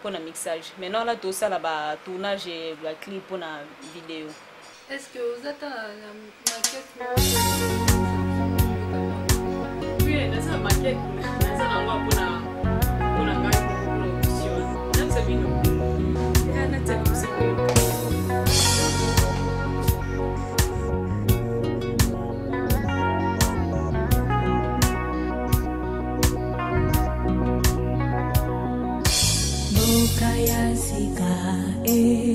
mpona mixage maintenant ala tosala batournage baclip mpona video Est-ce que vous êtes à la maquette Oui, c'est la maquette. C'est la maquette pour la production. Même c'est bien. see eh. God.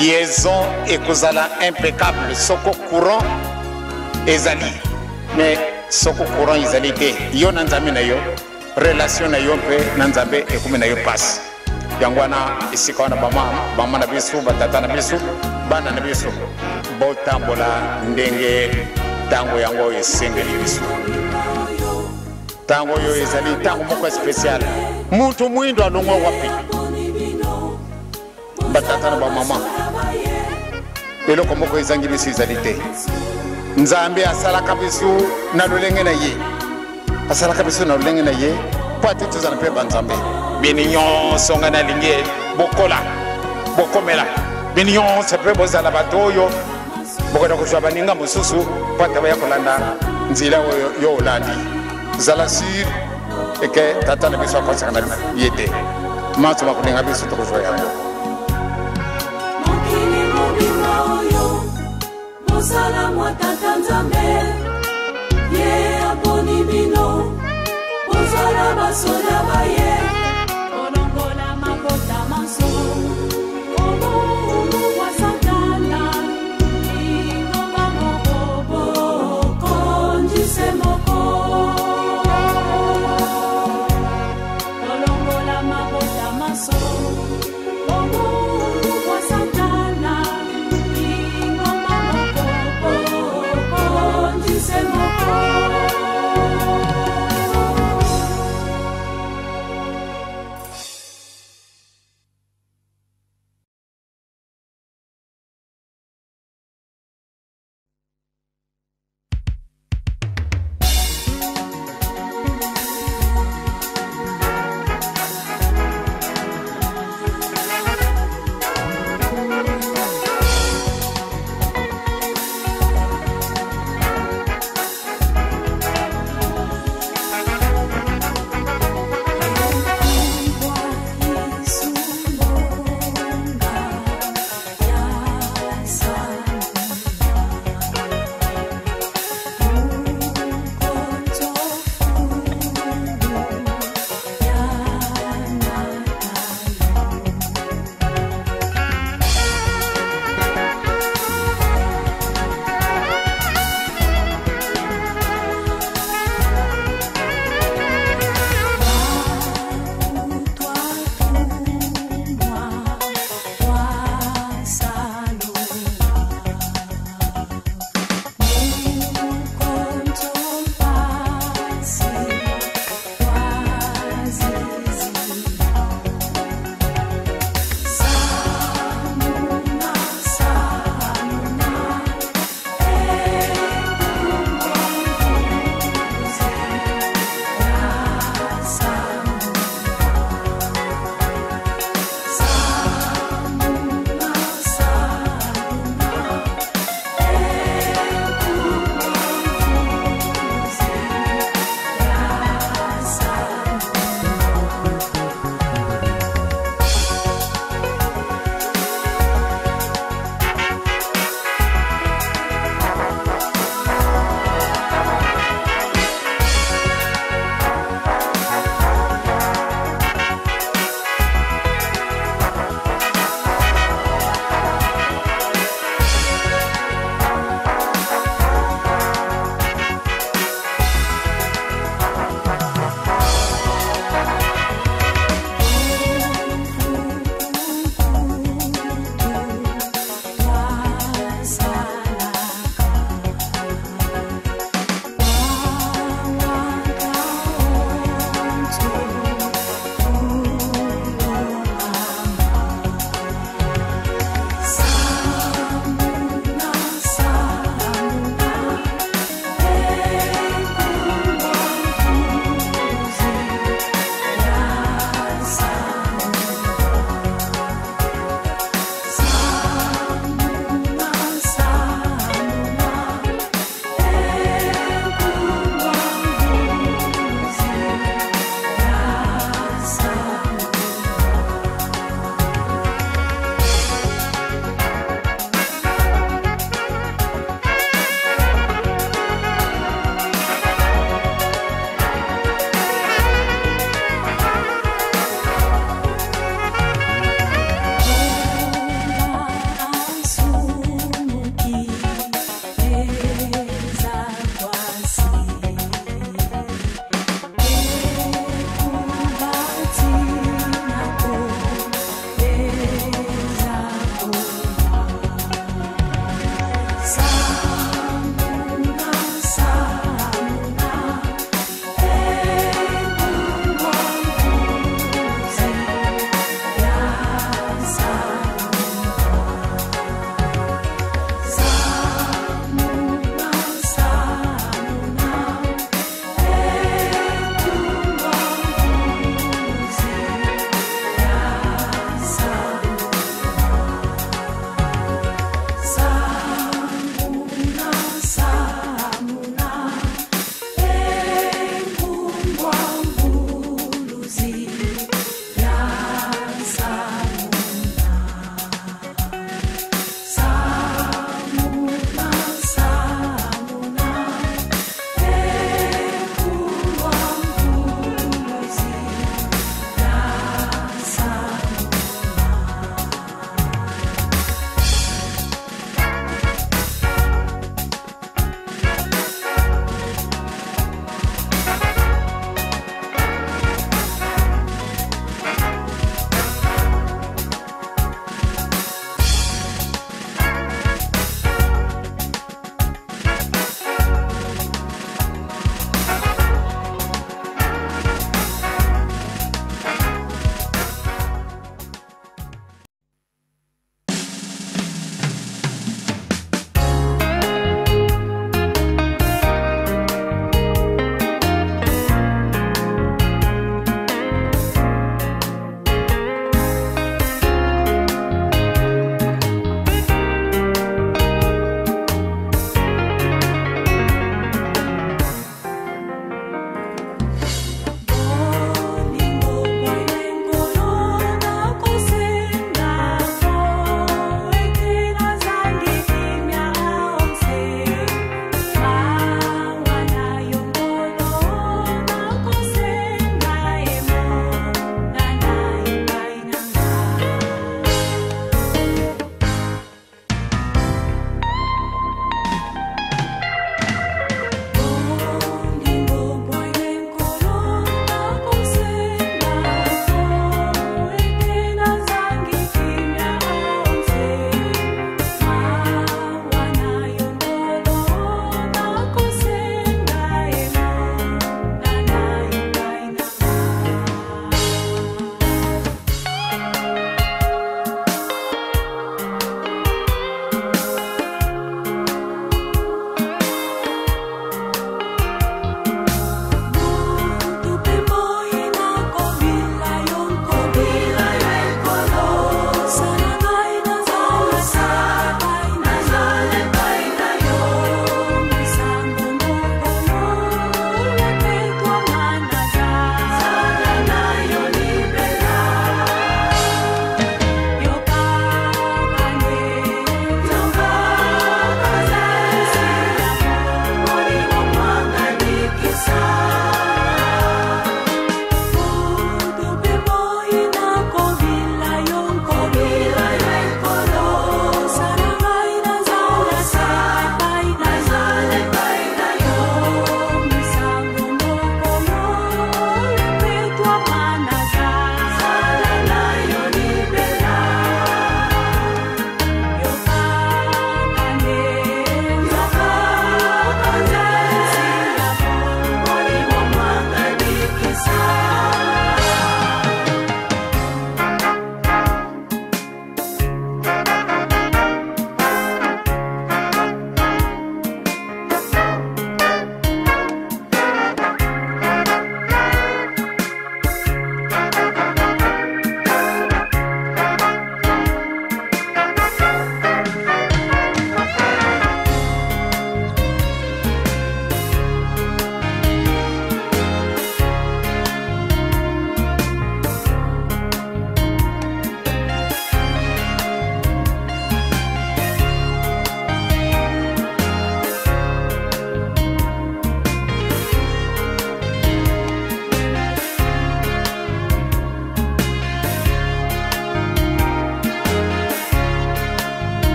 liaison ekozala impeccable soko courant ezali mais soko courant ezali te yo na nzambe na yo relation na yo mpe na nzambe ekómi na yo mpasi yango wana esika wana bama bama na biso batata na biso bana na biso botambola ndenge ntango yango esengeli biso ntango oyo ezali ntango moko spéciale mutu mwindo alongwa wapi batata na bamama eloko moko ezangi biso ezali te nzambe asalaka biso na lolenge na ye asalaka biso na lolenge na ye mpo ate tozala mpe banzambe bini nyonso ngai nalingi bokola bokomela bini nyonso mpe bozala bato oyo bokenda kozwa baninga mosusu mpo ate baya kolanda nzela oyo yo olandi zala sur eke tata na biso akosaka na ye te maso makolinga biso tokozwa yango tosala mwa tata nzambe ye aponi bino ozala basoda ba ye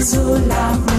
Zola.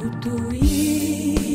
O Twitter.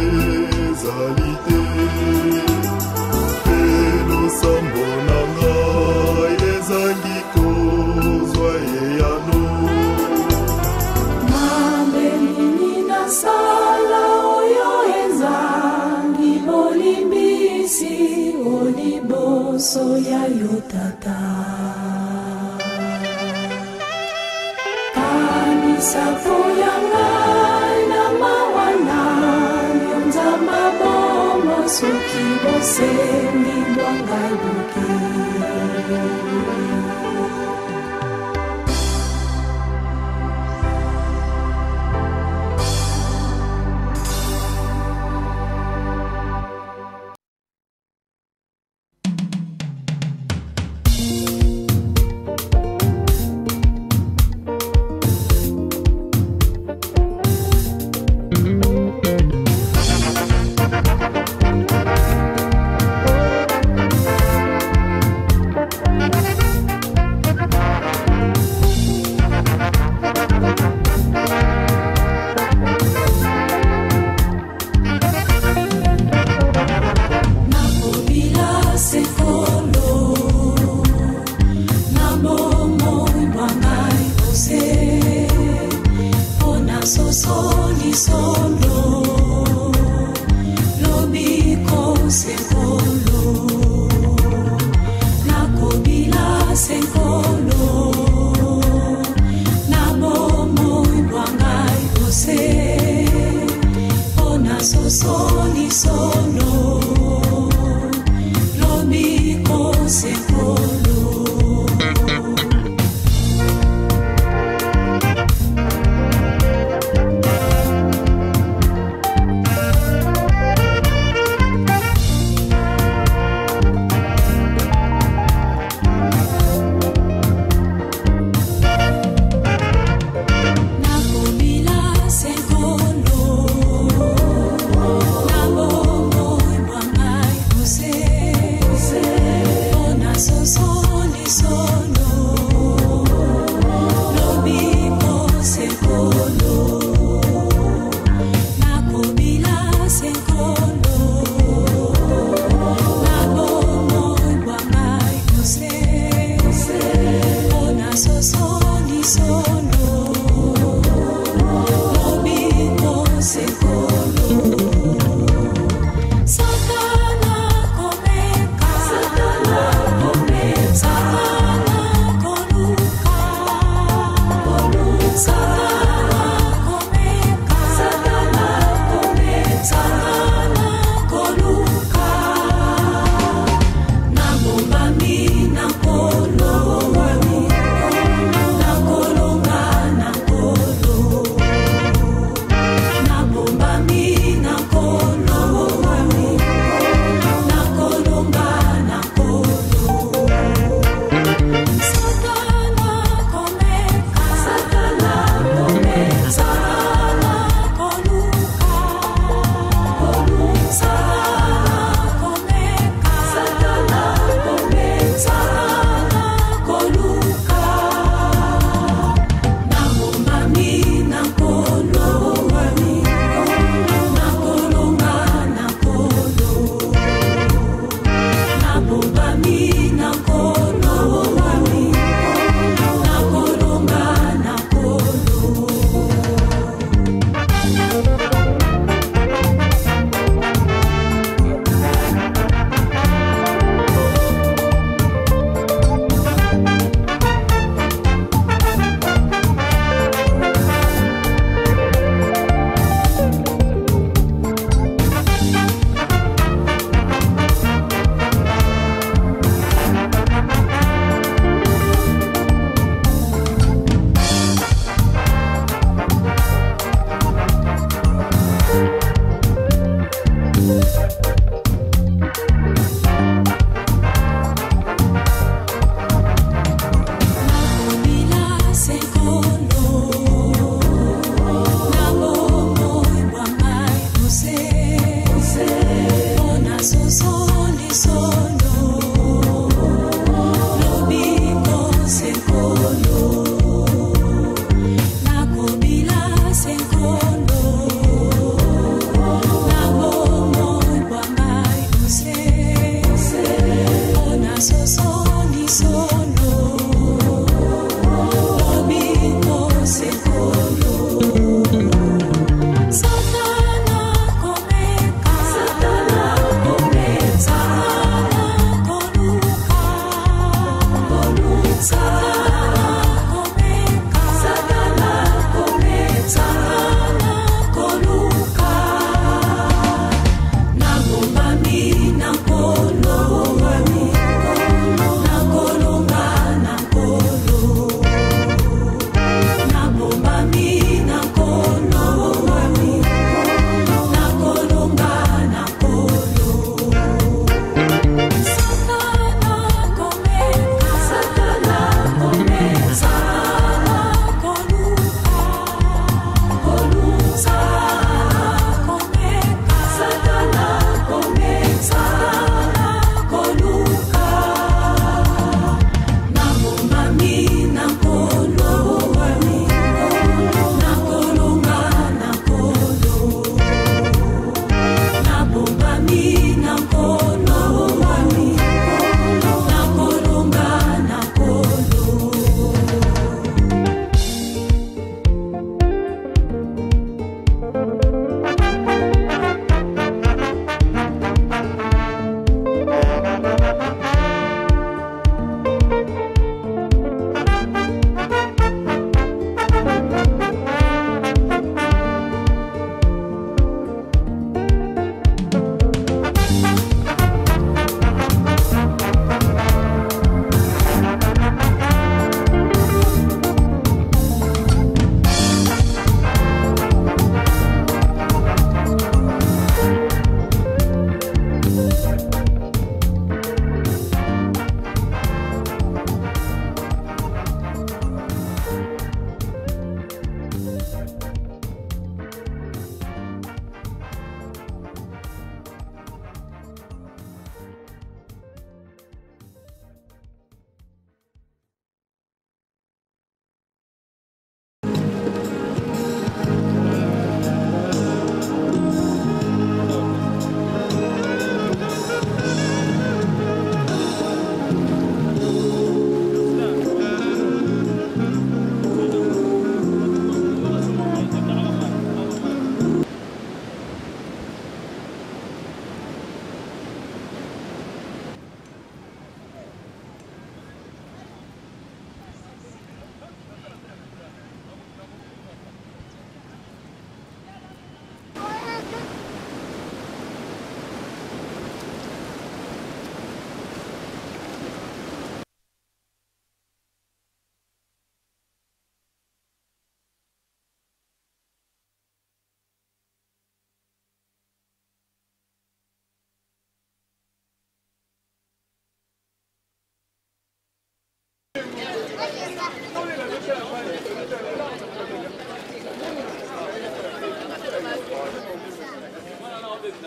ezali te você me guardai do que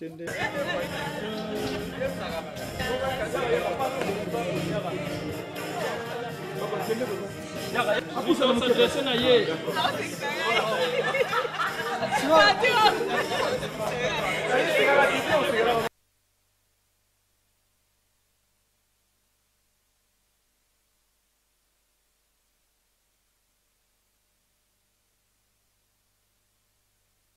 akosala mosadrese na ye